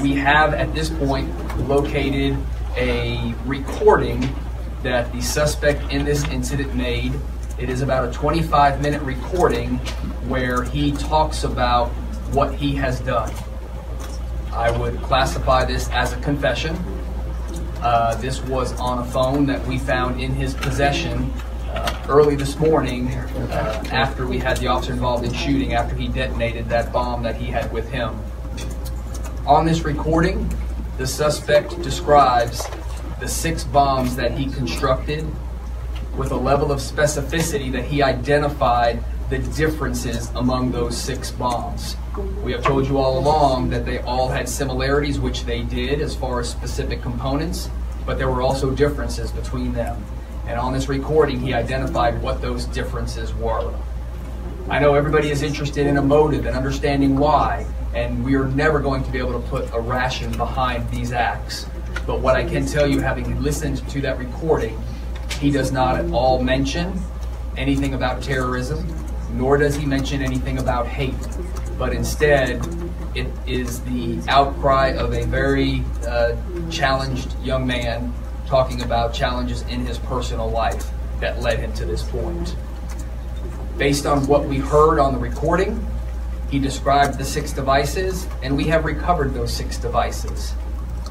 we have at this point located a recording that the suspect in this incident made. It is about a 25 minute recording where he talks about what he has done. I would classify this as a confession. Uh, this was on a phone that we found in his possession uh, early this morning uh, after we had the officer involved in shooting, after he detonated that bomb that he had with him. On this recording, the suspect describes the six bombs that he constructed with a level of specificity that he identified the differences among those six bombs. We have told you all along that they all had similarities, which they did as far as specific components, but there were also differences between them. And on this recording, he identified what those differences were. I know everybody is interested in a motive and understanding why, and we are never going to be able to put a ration behind these acts. But what I can tell you, having listened to that recording, he does not at all mention anything about terrorism, nor does he mention anything about hate. But instead, it is the outcry of a very uh, challenged young man talking about challenges in his personal life that led him to this point. Based on what we heard on the recording, he described the six devices, and we have recovered those six devices.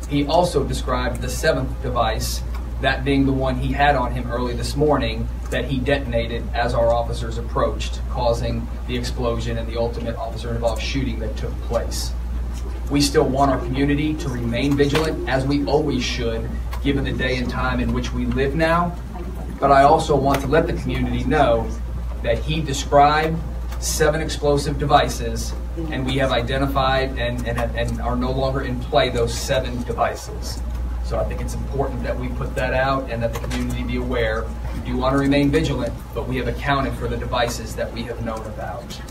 He also described the seventh device, that being the one he had on him early this morning that he detonated as our officers approached, causing the explosion and the ultimate officer involved shooting that took place. We still want our community to remain vigilant, as we always should, given the day and time in which we live now. But I also want to let the community know that he described seven explosive devices, and we have identified and, and, and are no longer in play those seven devices. So I think it's important that we put that out and that the community be aware. We do want to remain vigilant, but we have accounted for the devices that we have known about.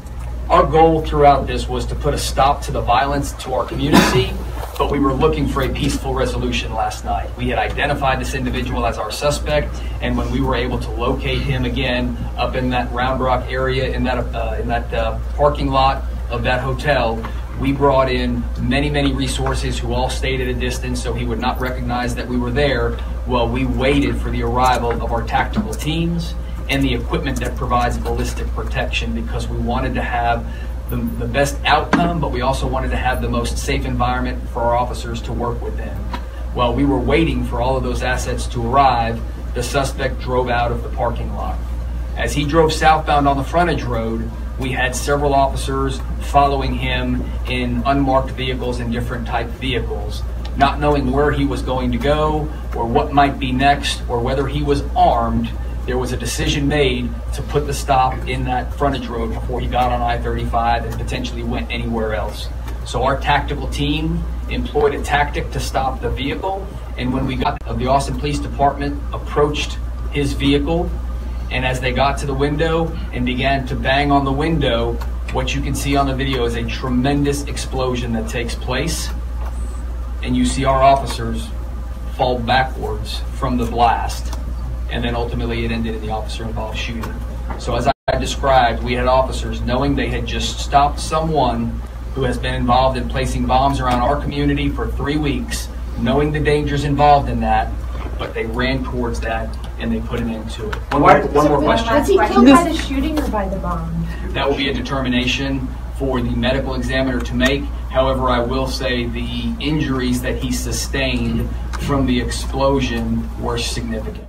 Our goal throughout this was to put a stop to the violence to our community, but we were looking for a peaceful resolution last night. We had identified this individual as our suspect, and when we were able to locate him again up in that Round Rock area, in that uh, in that uh, parking lot of that hotel, we brought in many, many resources who all stayed at a distance so he would not recognize that we were there while we waited for the arrival of our tactical teams and the equipment that provides ballistic protection because we wanted to have the, the best outcome, but we also wanted to have the most safe environment for our officers to work within. While we were waiting for all of those assets to arrive, the suspect drove out of the parking lot. As he drove southbound on the frontage road, we had several officers following him in unmarked vehicles and different type vehicles, not knowing where he was going to go or what might be next or whether he was armed there was a decision made to put the stop in that frontage road before he got on I-35 and potentially went anywhere else. So our tactical team employed a tactic to stop the vehicle. And when we got uh, the Austin Police Department approached his vehicle, and as they got to the window and began to bang on the window, what you can see on the video is a tremendous explosion that takes place. And you see our officers fall backwards from the blast and then ultimately it ended in the officer involved shooting. So as I described, we had officers knowing they had just stopped someone who has been involved in placing bombs around our community for three weeks, knowing the dangers involved in that, but they ran towards that and they put an end to it. One more, one more question. Was he killed by the shooting or by the bomb? That will be a determination for the medical examiner to make. However, I will say the injuries that he sustained from the explosion were significant.